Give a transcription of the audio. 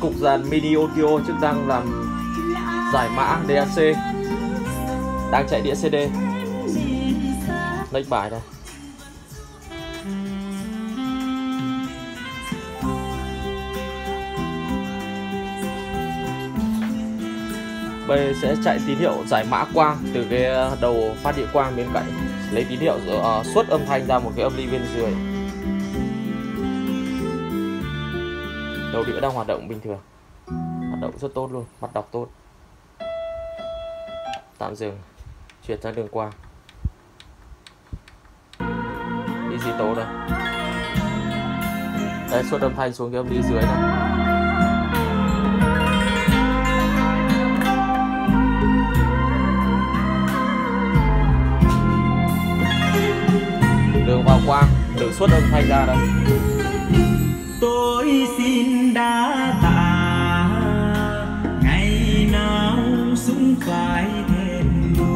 cục dàn mini audio chức năng làm giải mã DAC đang chạy đĩa CD lấy bài đây bây sẽ chạy tín hiệu giải mã quang từ cái đầu phát địa quang bên cạnh. Lấy tín hiệu ờ, uh, xuất âm thanh ra một cái âm ly bên dưới. Đầu đĩa đang hoạt động bình thường. Hoạt động rất tốt luôn, bắt đọc tốt. Tạm dừng, chuyển sang đường quang gì tố đây. Đây suốt âm thanh xuống cái âm đi dưới này. Đường vào quang, đường suốt âm thanh ra đây. คล้ายเทน